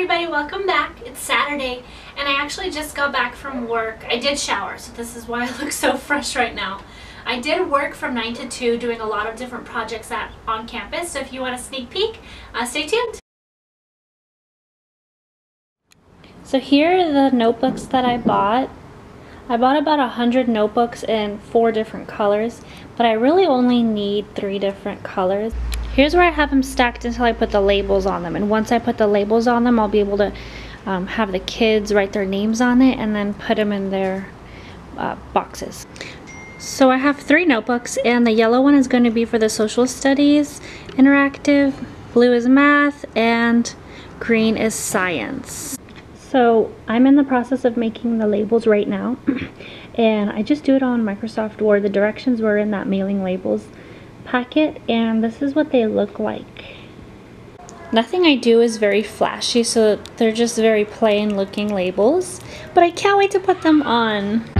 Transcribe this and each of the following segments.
everybody, welcome back. It's Saturday and I actually just got back from work. I did shower, so this is why I look so fresh right now. I did work from 9 to 2 doing a lot of different projects at on campus, so if you want a sneak peek, uh, stay tuned. So here are the notebooks that I bought. I bought about a hundred notebooks in four different colors, but I really only need three different colors. Here's where I have them stacked until I put the labels on them. And once I put the labels on them, I'll be able to um, have the kids write their names on it and then put them in their uh, boxes. So I have three notebooks and the yellow one is going to be for the social studies interactive, blue is math, and green is science. So I'm in the process of making the labels right now and I just do it on Microsoft Word. The directions were in that mailing labels packet and this is what they look like. Nothing I do is very flashy so they're just very plain looking labels but I can't wait to put them on.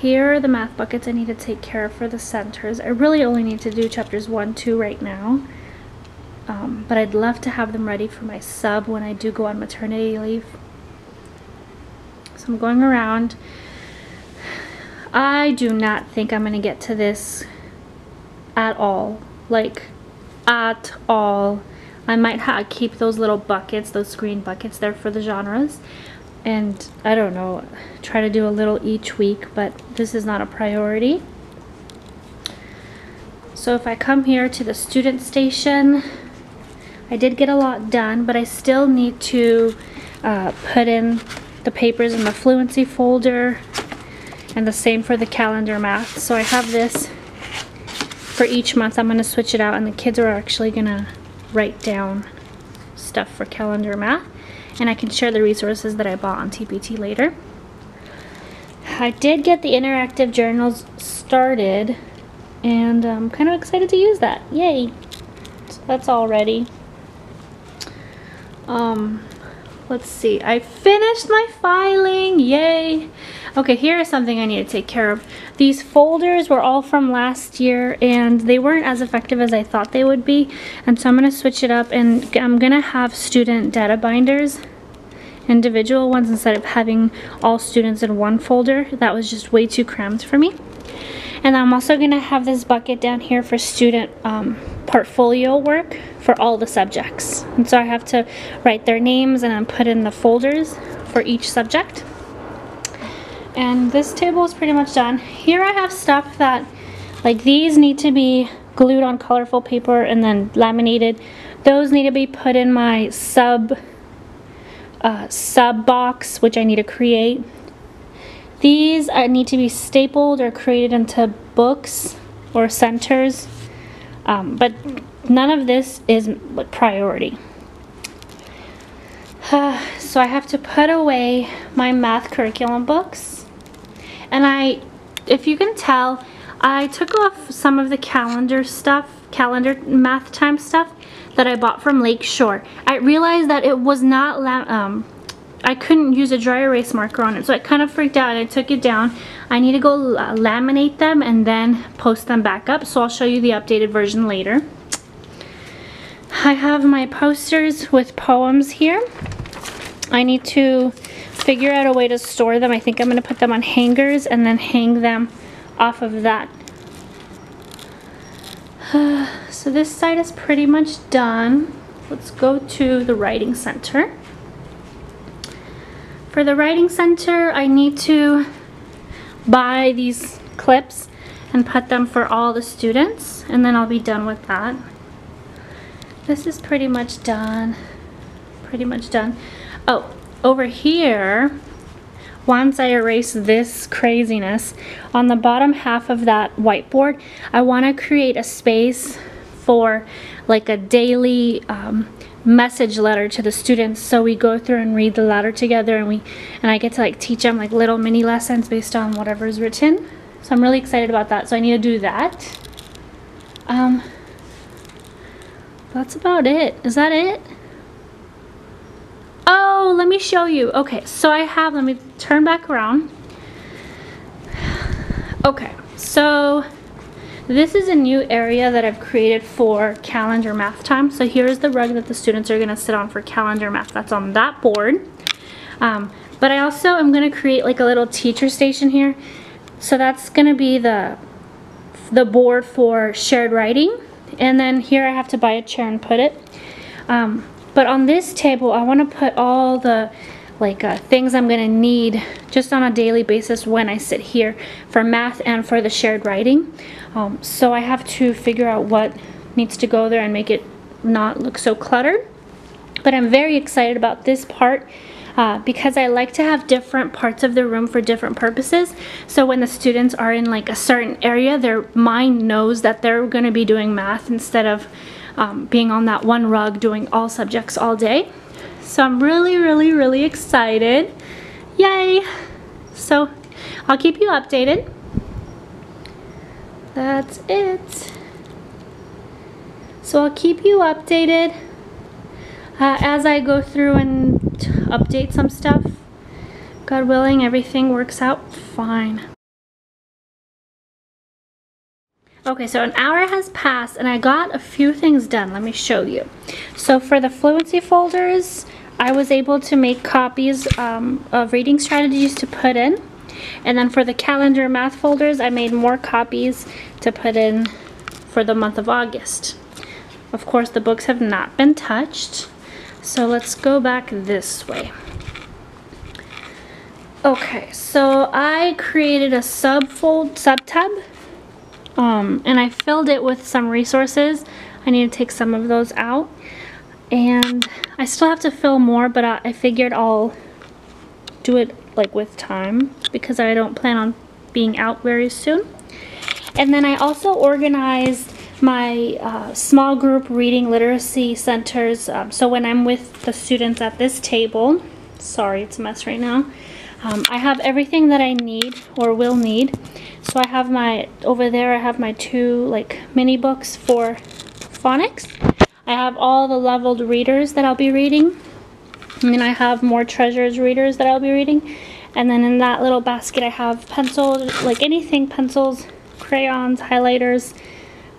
Here are the math buckets I need to take care of for the centers. I really only need to do chapters 1, 2 right now. Um, but I'd love to have them ready for my sub when I do go on maternity leave. So I'm going around. I do not think I'm going to get to this at all. Like, at all. I might keep those little buckets, those green buckets there for the genres and I don't know try to do a little each week but this is not a priority. So if I come here to the student station I did get a lot done but I still need to uh, put in the papers in the fluency folder and the same for the calendar math. So I have this for each month. I'm going to switch it out and the kids are actually going to write down stuff for calendar math and I can share the resources that I bought on TPT later. I did get the interactive journals started and I'm kind of excited to use that. Yay! So that's all ready. Um, let's see. I finished my filing. Yay! Okay, here is something I need to take care of. These folders were all from last year and they weren't as effective as I thought they would be. And so I'm going to switch it up and I'm going to have student data binders individual ones instead of having all students in one folder. That was just way too crammed for me. And I'm also going to have this bucket down here for student um, portfolio work for all the subjects. And so I have to write their names and then put in the folders for each subject. And this table is pretty much done. Here I have stuff that, like these need to be glued on colorful paper and then laminated. Those need to be put in my sub uh, sub box, which I need to create. These uh, need to be stapled or created into books or centers, um, but none of this is priority. Uh, so I have to put away my math curriculum books. And I, if you can tell, I took off some of the calendar stuff, calendar math time stuff, that I bought from Lakeshore. I realized that it was not, um, I couldn't use a dry erase marker on it. So I kind of freaked out and I took it down. I need to go laminate them and then post them back up. So I'll show you the updated version later. I have my posters with poems here. I need to figure out a way to store them. I think I'm going to put them on hangers and then hang them off of that so this side is pretty much done. Let's go to the writing center. For the writing center, I need to buy these clips and put them for all the students and then I'll be done with that. This is pretty much done. Pretty much done. Oh, over here, once I erase this craziness, on the bottom half of that whiteboard, I want to create a space for like a daily um, message letter to the students. So we go through and read the letter together and we and I get to like teach them like little mini lessons based on whatever is written. So I'm really excited about that. So I need to do that. Um that's about it. Is that it? Oh, let me show you. Okay, so I have, let me turn back around. Okay, so this is a new area that I've created for calendar math time. So here's the rug that the students are gonna sit on for calendar math. That's on that board. Um, but I also am gonna create like a little teacher station here. So that's gonna be the, the board for shared writing. And then here I have to buy a chair and put it. Um, but on this table, I wanna put all the like uh, things I'm gonna need just on a daily basis when I sit here for math and for the shared writing. Um, so I have to figure out what needs to go there and make it not look so cluttered. But I'm very excited about this part uh, because I like to have different parts of the room for different purposes. So when the students are in like a certain area, their mind knows that they're gonna be doing math instead of um, being on that one rug doing all subjects all day. So I'm really, really, really excited. Yay! So I'll keep you updated. That's it. So I'll keep you updated uh, as I go through and update some stuff. God willing, everything works out fine. Okay, so an hour has passed and I got a few things done. Let me show you. So for the fluency folders, I was able to make copies um, of reading strategies to put in. And then for the calendar math folders, I made more copies to put in for the month of August. Of course, the books have not been touched. So let's go back this way. Okay, so I created a subfold, subtab, um, and I filled it with some resources. I need to take some of those out and I still have to fill more but I, I figured I'll do it like with time because I don't plan on being out very soon. And then I also organized my uh, small group reading literacy centers um, so when I'm with the students at this table sorry it's a mess right now um, I have everything that I need or will need. So I have my over there I have my two like mini books for phonics I have all the leveled readers that I'll be reading. And then I have more treasures readers that I'll be reading. And then in that little basket I have pencils, like anything, pencils, crayons, highlighters,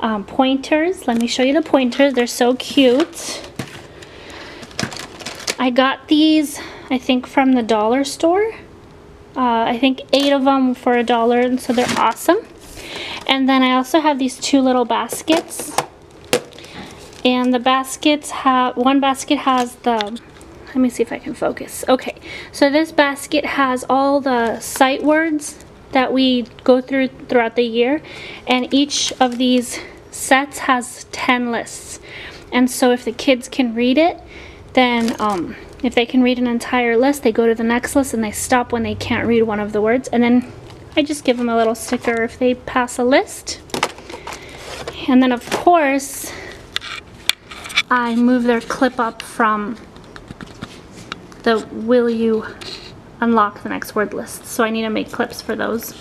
um, pointers. Let me show you the pointers. They're so cute. I got these, I think, from the dollar store. Uh, I think eight of them for a dollar, and so they're awesome. And then I also have these two little baskets and the baskets have one basket has the let me see if I can focus. Okay so this basket has all the sight words that we go through throughout the year. And each of these sets has 10 lists. And so if the kids can read it then um, if they can read an entire list they go to the next list and they stop when they can't read one of the words. And then I just give them a little sticker if they pass a list. And then of course I move their clip up from the will you unlock the next word list. So I need to make clips for those.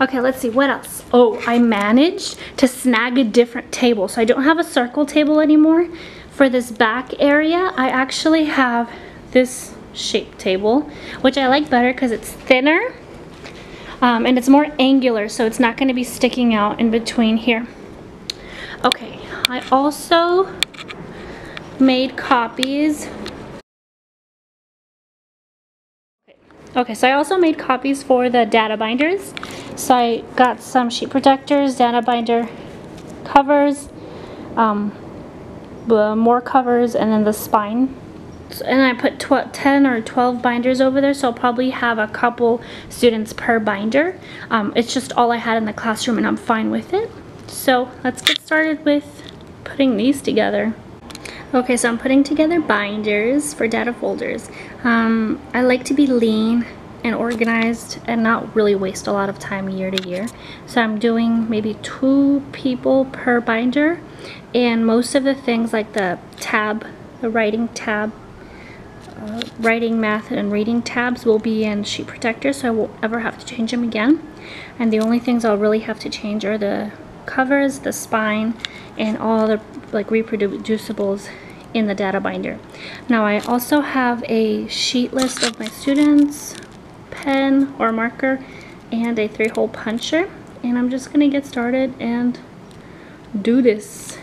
Okay, let's see, what else? Oh, I managed to snag a different table. So I don't have a circle table anymore. For this back area, I actually have this shape table, which I like better because it's thinner um, and it's more angular, so it's not gonna be sticking out in between here. Okay, I also made copies. Okay, so I also made copies for the data binders. So I got some sheet protectors, data binder covers, um, more covers, and then the spine. And I put 10 or 12 binders over there, so I'll probably have a couple students per binder. Um, it's just all I had in the classroom, and I'm fine with it. So let's get started with putting these together. Okay, so I'm putting together binders for data folders. Um, I like to be lean and organized and not really waste a lot of time year to year. So I'm doing maybe two people per binder and most of the things like the tab, the writing tab, uh, writing, math, and reading tabs will be in sheet protector so I won't ever have to change them again. And the only things I'll really have to change are the covers, the spine, and all the like reproducibles in the data binder. Now I also have a sheet list of my students, pen or marker, and a three hole puncher. And I'm just gonna get started and do this.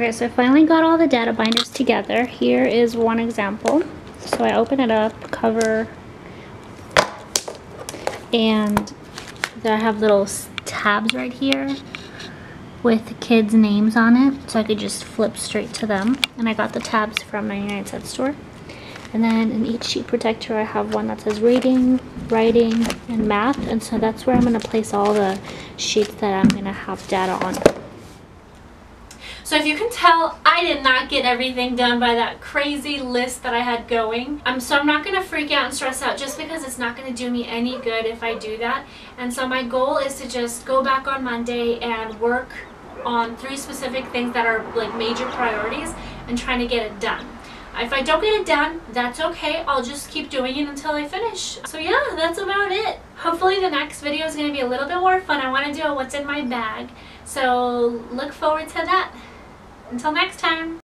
Okay, so I finally got all the data binders together. Here is one example. So I open it up, cover, and I have little tabs right here with kids' names on it. So I could just flip straight to them. And I got the tabs from 99 cent store. And then in each sheet protector, I have one that says reading, writing, and math. And so that's where I'm gonna place all the sheets that I'm gonna have data on. So if you can tell, I did not get everything done by that crazy list that I had going. Um, so I'm not going to freak out and stress out just because it's not going to do me any good if I do that. And so my goal is to just go back on Monday and work on three specific things that are like major priorities and trying to get it done. If I don't get it done, that's okay. I'll just keep doing it until I finish. So yeah, that's about it. Hopefully the next video is going to be a little bit more fun. I want to do a what's in my bag. So look forward to that. Until next time.